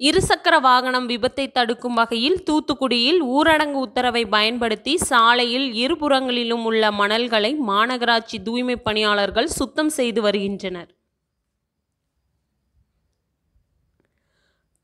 இருசக்கர வாகனம் விபத்தை தடுக்கும் வகையில் தூத்துக்குடியில் ஊரடங்கு உத்தரவை பயன்படுத்தி சாலையில் இருபுறங்களிலும் உள்ள மணல்களை மாநகராட்சி தூய்மை பணியாளர்கள் சுத்தம் செய்து வருகின்றனர்.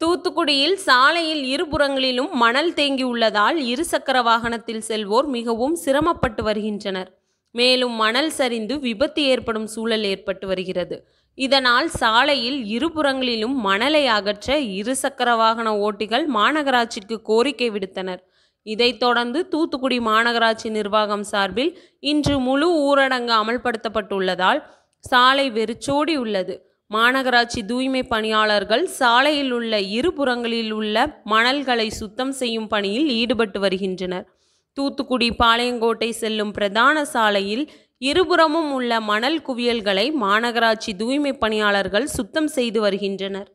தூத்துக்குடியில் சாலையில் இருபுறங்களிலும் மணல் தேங்கியுள்ளதால் இருசக்கர வாகனத்தில் செல்வோர் மிகவும் சிரமப்பட்டு வருகின்றனர். மேலும் மணல் சரிந்து விபத்து ஏற்படும் சூழல் ஏற்பட்டு வருகிறது. இதனால் சாலையில் இருபுறங்களிலும் மணலை அகற்ற இருசக்கர வாகன ஓட்டிகள் மாநகராட்சிக்கு கோரிக்கை விடுத்தனர். இதைத் தொடர்ந்து தூத்துக்குடி மாநகராட்சி நிர்வாகம் சார்பில் இன்று முழு ஊரடங்கு அமல்படுத்தப்பட்டுள்ளதால் சாலை வெறிச்சோடி உள்ளது. மாநகராட்சி தூய்மை பணியாளர்கள் சாலையில் உள்ள இருபுறங்களில் உள்ள மணல்களை சுத்தம் செய்யும் பணியில் ஈடுபட்டு வருகின்றனர். தூத்துக்குடி பாளையங்கோட்டை செல்லும் பிரதான சாலையில் இருபுறமும் உள்ள மணல் குவியல்களை மாநகராட்சி தூய்மை பணியாளர்கள் சுத்தம் செய்து வருகின்றனர்.